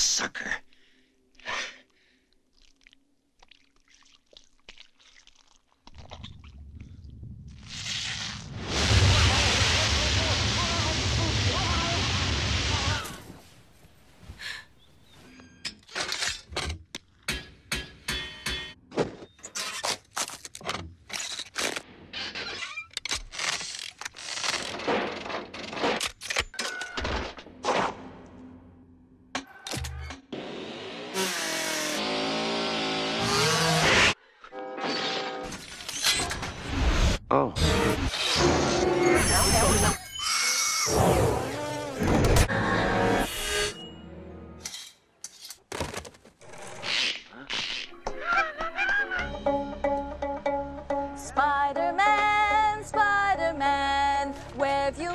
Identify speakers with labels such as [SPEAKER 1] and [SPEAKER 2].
[SPEAKER 1] sucker. Oh.
[SPEAKER 2] Spider-Man, Spider-Man, where have you...